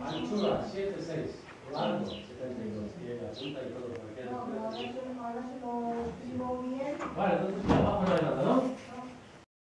Anchura, 7, 6. Largo, 72. Tiene la punta y todo. para que No, ahora se, ahora se lo escribo bien. Vale, entonces